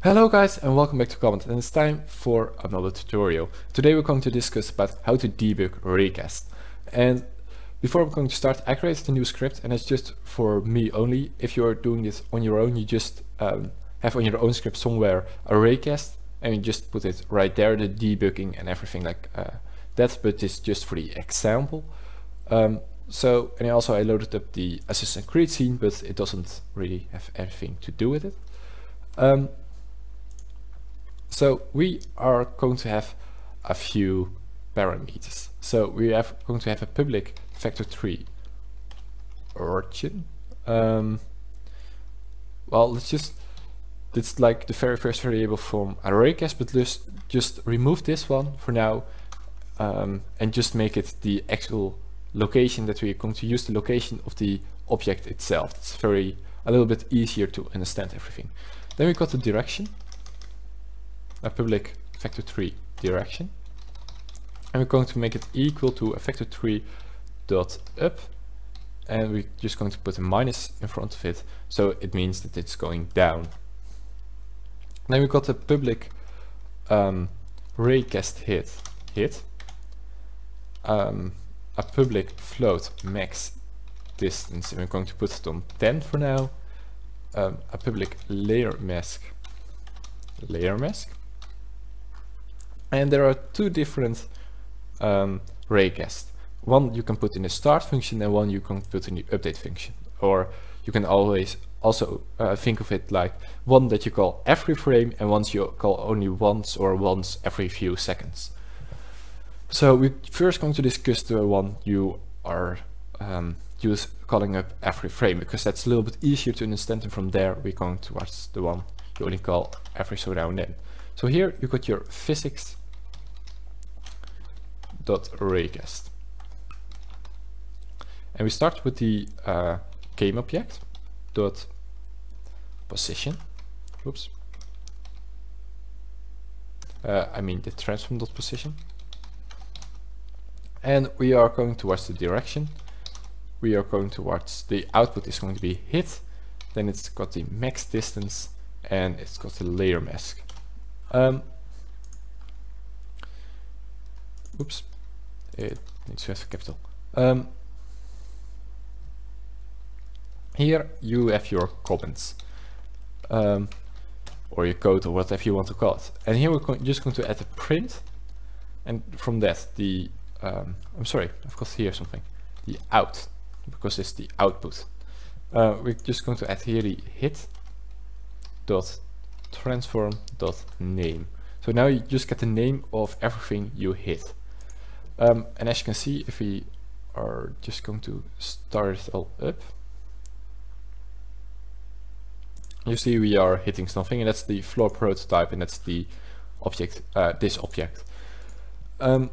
Hello guys and welcome back to Gamad and it's time for another tutorial. Today we're going to discuss about how to debug raycast. And before I'm going to start, I created a new script and it's just for me only. If you're doing this on your own, you just um, have on your own script somewhere a raycast and you just put it right there, the debugging and everything like uh, that, but it's just for the example. Um, so, and also I loaded up the Assassin's Creed scene, but it doesn't really have anything to do with it. Um, so we are going to have a few parameters. So we are going to have a public vector3 origin. Um, well, let's just, it's like the very first variable from a raycast, but let's just remove this one for now um, and just make it the actual location that we're going to use the location of the object itself. It's very, a little bit easier to understand everything. Then we got the direction a public vector3 direction. And we're going to make it equal to a vector3 dot up. And we're just going to put a minus in front of it. So it means that it's going down. Then we've got a public um, raycast hit hit. Um, a public float max distance. And we're going to put it on 10 for now. Um, a public layer mask. Layer mask and there are two different um, raycasts. One you can put in the start function and one you can put in the update function. Or you can always also uh, think of it like one that you call every frame and once you call only once or once every few seconds. So we're first going to discuss the one you are um, use calling up every frame because that's a little bit easier to understand and from there we're going towards the one you only call every so now and then. So here you got your physics raycast. And we start with the uh, game object dot position. Oops. Uh, I mean the transform dot position. And we are going towards the direction. We are going towards the output is going to be hit. Then it's got the max distance and it's got the layer mask. Um, oops, it needs to have capital. Um, here you have your comments um, or your code or whatever you want to call it. And here we're go just going to add a print and from that the, um, I'm sorry, I've got here something, the out because it's the output. Uh, we're just going to add here the hit dot transform dot name. So now you just get the name of everything you hit. Um, and as you can see, if we are just going to start it all up, you see we are hitting something and that's the floor prototype and that's the object, uh, this object. Um,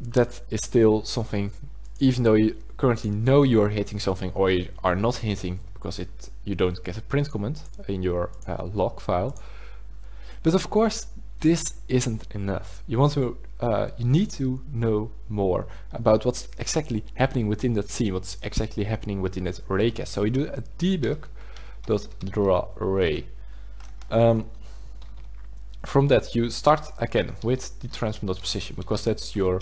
that is still something, even though you currently know you are hitting something or you are not hitting because it you don't get a print comment in your uh, log file. But of course, this isn't enough. You want to, uh, you need to know more about what's exactly happening within that scene, what's exactly happening within that raycast. So we do a debug dot draw ray. Um, from that, you start again with the transform dot position because that's your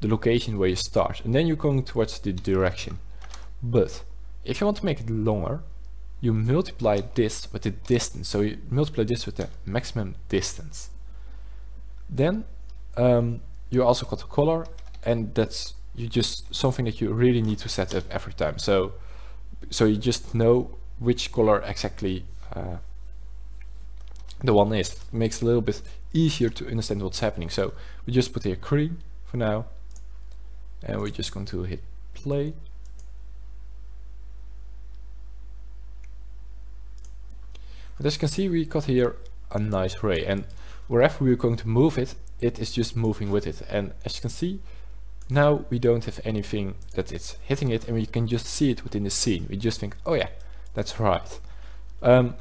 the location where you start, and then you're going towards the direction. But if you want to make it longer, you multiply this with the distance. So you multiply this with the maximum distance. Then um, you also got the color and that's you just something that you really need to set up every time. So so you just know which color exactly uh, the one is. It makes it a little bit easier to understand what's happening. So we just put here green for now and we're just going to hit play. But as you can see we got here a nice ray and wherever we're going to move it, it is just moving with it. And as you can see, now we don't have anything that it's hitting it and we can just see it within the scene. We just think, oh yeah, that's right. Um,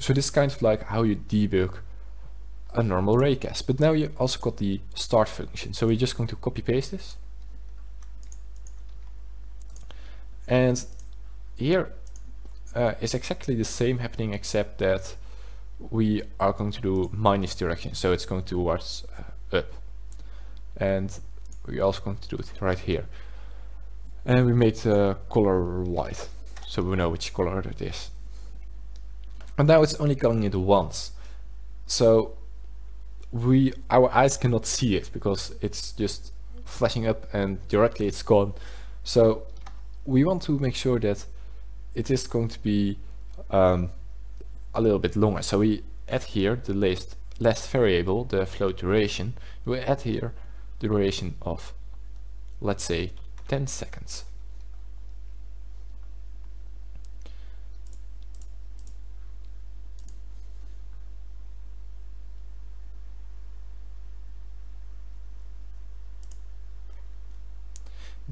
so this is kind of like how you debug a normal raycast. But now you also got the start function. So we're just going to copy paste this. And here uh, is exactly the same happening except that we are going to do minus direction, so it's going towards uh, up. And we're also going to do it right here. And we made the color white, so we know which color it is. And now it's only coming into once. So we our eyes cannot see it because it's just flashing up and directly it's gone. So we want to make sure that it is going to be um, a little bit longer. So we add here the last, last variable, the float duration. We add here duration of, let's say, 10 seconds.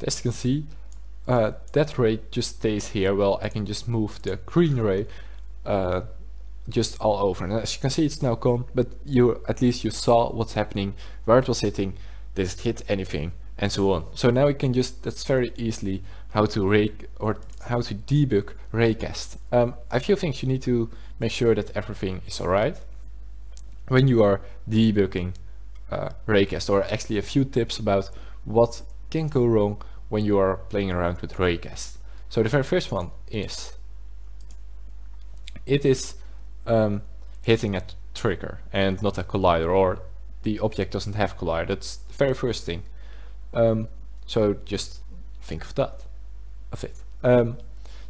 as you can see, uh, that ray just stays here. Well, I can just move the green ray uh, just all over. And as you can see, it's now gone, but you at least you saw what's happening, where it was hitting, did it hit anything, and so on. So now we can just, that's very easily how to rake or how to debug raycast. Um, a few things you need to make sure that everything is alright when you are debugging uh, raycast or actually a few tips about what can go wrong when you are playing around with raycast. So the very first one is it is um, hitting a trigger and not a collider or the object doesn't have collider. That's the very first thing. Um, so just think of that, of it. Um,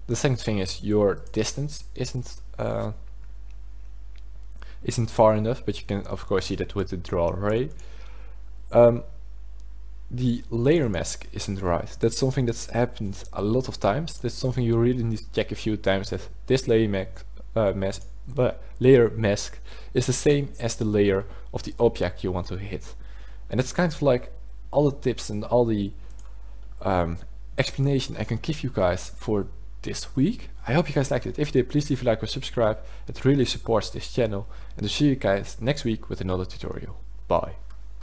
the second thing is your distance isn't uh, isn't far enough, but you can of course see that with the draw ray. Um, the layer mask isn't right. That's something that's happened a lot of times. That's something you really need to check a few times that this layer mask, uh, mask layer mask is the same as the layer of the object you want to hit. And it's kind of like all the tips and all the um, explanation I can give you guys for this week. I hope you guys liked it. If you did, please leave a like or subscribe. It really supports this channel. And to see you guys next week with another tutorial. Bye.